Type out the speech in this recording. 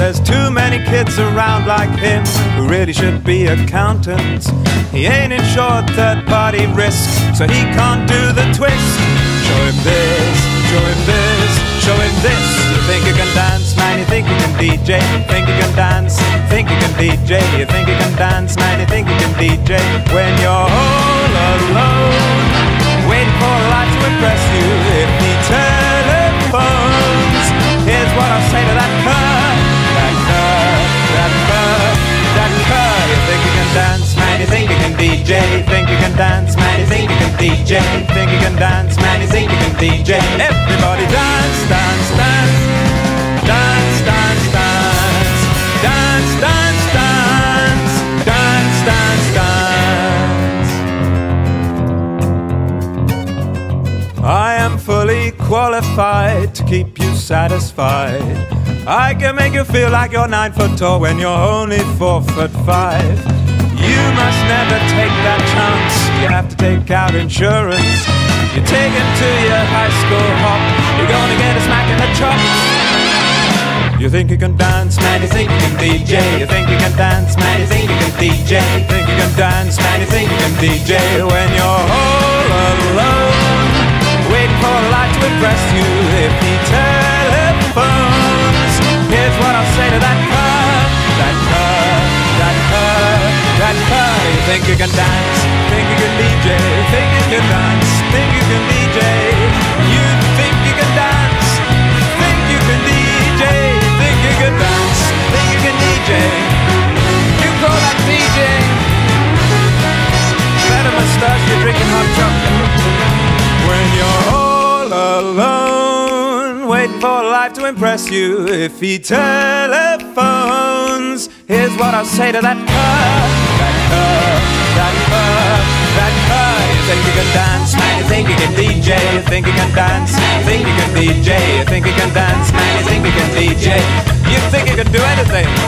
There's too many kids around like him who really should be accountants. He ain't insured third party risk, so he can't do the twist. Show him this, show him this, show him this. You think you can dance, man? You think you can DJ? Think you can dance? Think you can DJ? You think you can dance, man? You think you can DJ? When you're DJ? Think you can dance, man? You think you can DJ? Think you can dance, man? You think you can DJ? Everybody dance, dance, dance, dance, dance, dance, dance, dance, dance, dance. I am fully qualified to keep you satisfied. I can make you feel like you're nine foot tall when you're only four foot five. You must never take that chance. You have to take out insurance. You're taken to your high school hop. You're gonna get a smack in the chops. You think you can dance, man? You think you can DJ? You think you can dance, man? You think you can DJ? You think you can dance, man? You think you can DJ? When you're think you can dance? Think you can DJ? Think you can dance? Think you can DJ? You think you can dance? Think you can DJ? Think you can dance? Think you can DJ? You call that DJ? Better mustache, you're drinking hot chocolate. When you're all alone, waiting for life to impress you. If he telephones, here's what I'll say to that car, that car, think you can dance? Think you can DJ? You think you can dance? Man, you think you can DJ? You think you can do anything?